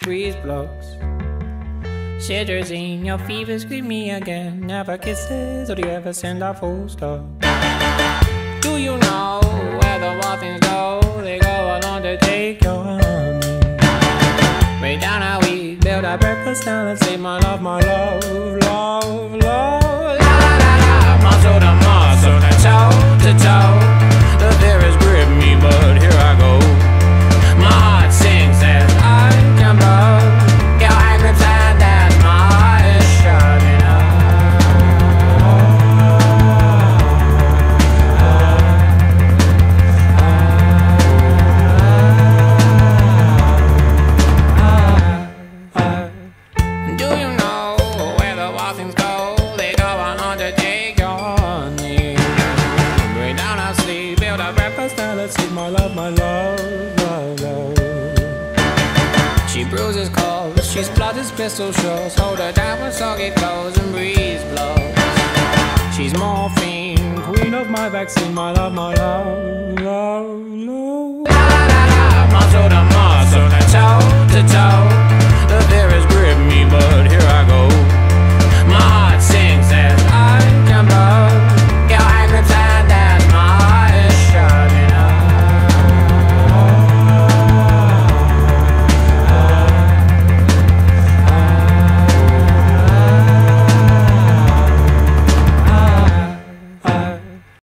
breeze blows. Shivers in your fever, scream me again. Never kisses, or do you ever send a full stop? Do you know where the waffles go? They go along to take your honey. Way down how we build our breakfast down and say my love, my love, love, love. Down build a breakfast, eat my love, my love, love, love. She bruises calls, she splutters pistol shots. Hold her down when soggy clothes and breeze blows. She's morphine, queen of my vaccine, my love, my love, love, love.